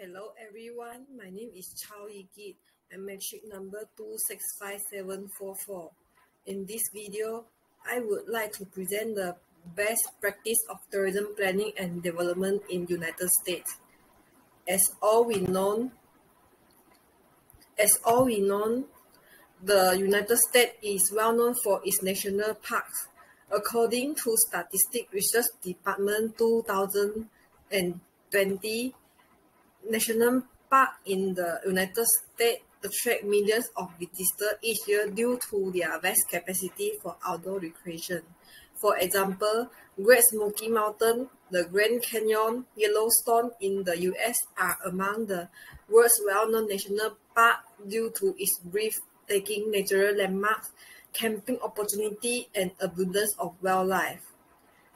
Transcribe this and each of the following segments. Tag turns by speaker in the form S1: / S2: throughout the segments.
S1: Hello everyone, my name is Chao Yigit and metric number 265744. In this video, I would like to present the best practice of tourism planning and development in United States. As all we know, as all we know, the United States is well known for its national parks. According to Statista Research Department 2020, national park in the United States attract millions of visitors each year due to their vast capacity for outdoor recreation. For example, Great Smoky Mountain, the Grand Canyon, Yellowstone in the US are among the world's well-known national parks due to its breathtaking natural landmarks, camping opportunity, and abundance of wildlife.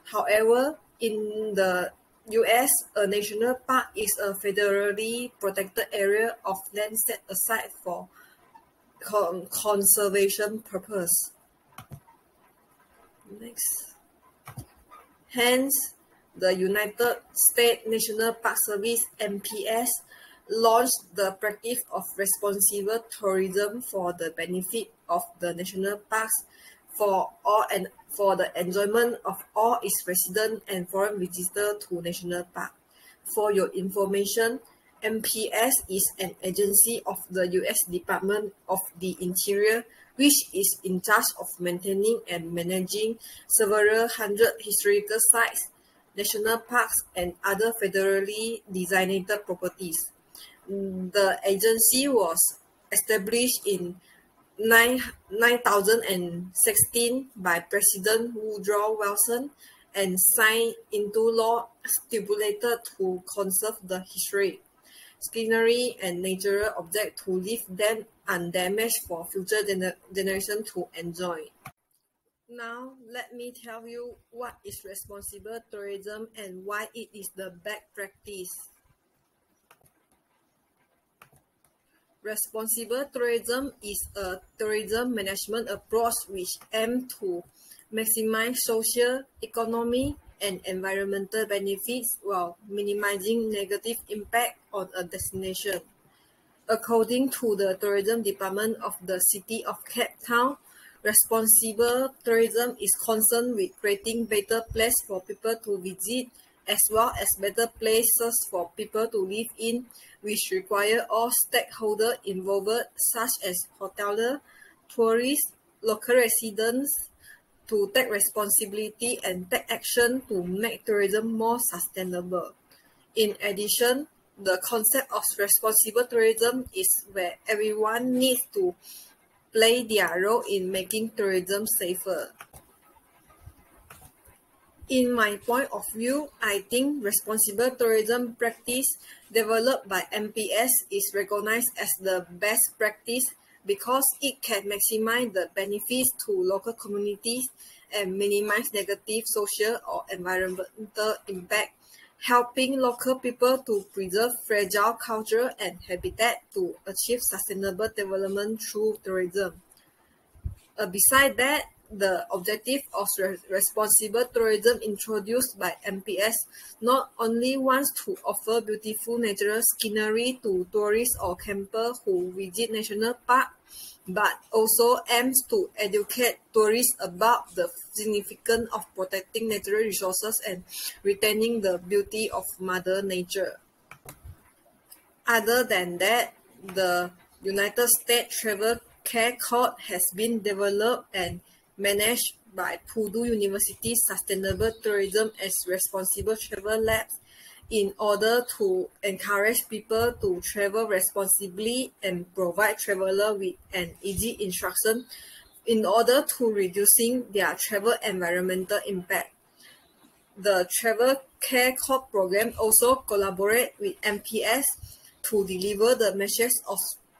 S1: However, in the US, a national park is a federally protected area of land set aside for con conservation purpose. Next. Hence, the United States National Park Service (NPS) launched the practice of responsible tourism for the benefit of the national parks for all and for the enjoyment of all its residents and foreign visitors to national park. For your information, NPS is an agency of the U.S. Department of the Interior which is in charge of maintaining and managing several hundred historical sites, national parks, and other federally designated properties. The agency was established in 2016 by President Woodrow Wilson and signed into law stipulated to conserve the history, scenery, and natural objects to leave them undamaged for future gener generations to enjoy. Now, let me tell you what is responsible tourism and why it is the best practice. Responsible tourism is a tourism management approach which aims to maximize social, economic, and environmental benefits while minimizing negative impact on a destination. According to the Tourism Department of the City of Cape Town, responsible tourism is concerned with creating better places for people to visit as well as better places for people to live in, which require all stakeholders involved such as hoteliers, tourists, local residents, to take responsibility and take action to make tourism more sustainable. In addition, the concept of responsible tourism is where everyone needs to play their role in making tourism safer. In my point of view, I think responsible tourism practice developed by NPS is recognized as the best practice because it can maximize the benefits to local communities and minimize negative social or environmental impact helping local people to preserve fragile culture and habitat to achieve sustainable development through tourism. Uh, besides that, the objective of re responsible tourism introduced by NPS not only wants to offer beautiful natural scenery to tourists or campers who visit national park, but also aims to educate tourists about the significance of protecting natural resources and retaining the beauty of Mother Nature. Other than that, the United States Travel Care Code has been developed and managed by Purdue University Sustainable Tourism and Responsible Travel Labs in order to encourage people to travel responsibly and provide travelers with an easy instruction in order to reducing their travel environmental impact. The Travel Care Code program also collaborate with NPS to deliver the message of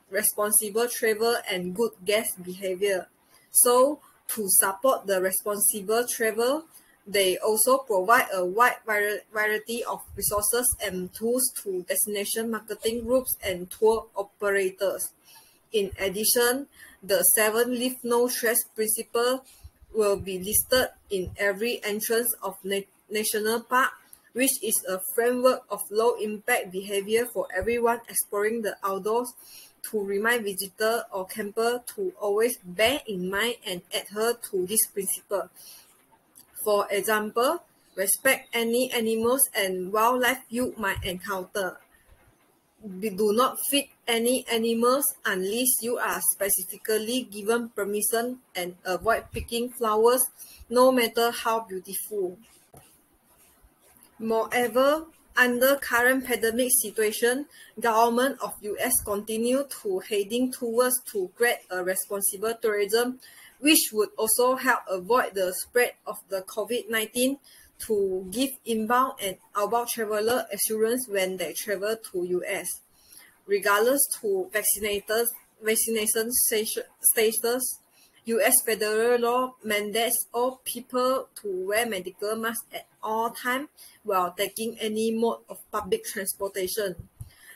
S1: responsible travel and good guest behavior. So, to support the responsible travel, they also provide a wide variety of resources and tools to destination marketing groups and tour operators. In addition, the seven Leave No Trace principle will be listed in every entrance of na national park, which is a framework of low-impact behavior for everyone exploring the outdoors to remind visitor or camper to always bear in mind and adhere to this principle. For example, respect any animals and wildlife you might encounter. Do not feed any animals unless you are specifically given permission and avoid picking flowers no matter how beautiful. Moreover, under current pandemic situation, government of US continue to heading towards to create a responsible tourism, which would also help avoid the spread of the COVID-19 to give inbound and outbound traveler assurance when they travel to US. Regardless to vaccinators, vaccination status, U.S. federal law mandates all people to wear medical masks at all times while taking any mode of public transportation.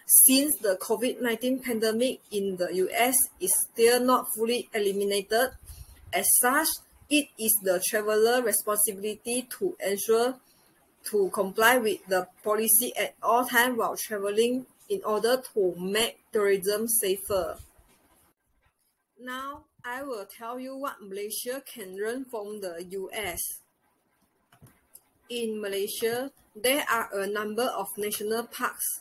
S1: Since the COVID-19 pandemic in the US is still not fully eliminated, as such, it is the traveler responsibility to ensure to comply with the policy at all times while traveling in order to make tourism safer. Now, I will tell you what Malaysia can learn from the US. In Malaysia, there are a number of national parks.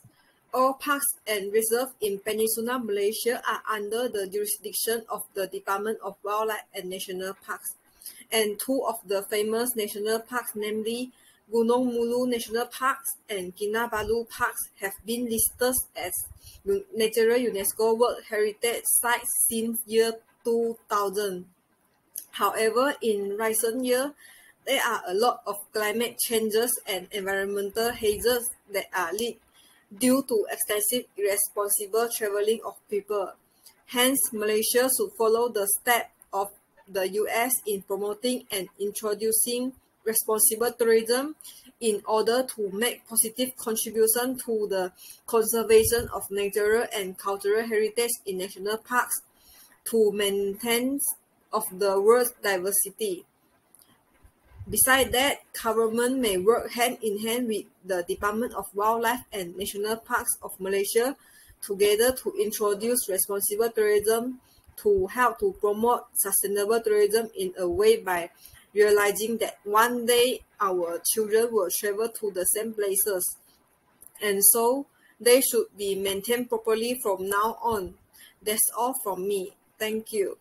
S1: All parks and reserves in Peninsular Malaysia are under the jurisdiction of the Department of Wildlife and National Parks. And two of the famous national parks, namely Gunung Mulu National Parks and Kinabalu Parks, have been listed as Natural UNESCO World Heritage Sites since year 2000. However, in recent years, there are a lot of climate changes and environmental hazards that are lead due to extensive irresponsible traveling of people. Hence, Malaysia should follow the step of the US in promoting and introducing responsible tourism in order to make positive contribution to the conservation of natural and cultural heritage in national parks to maintenance of the world's diversity. Besides that, government may work hand in hand with the Department of Wildlife and National Parks of Malaysia together to introduce responsible tourism to help to promote sustainable tourism in a way by realizing that one day our children will travel to the same places and so they should be maintained properly from now on. That's all from me. Thank you.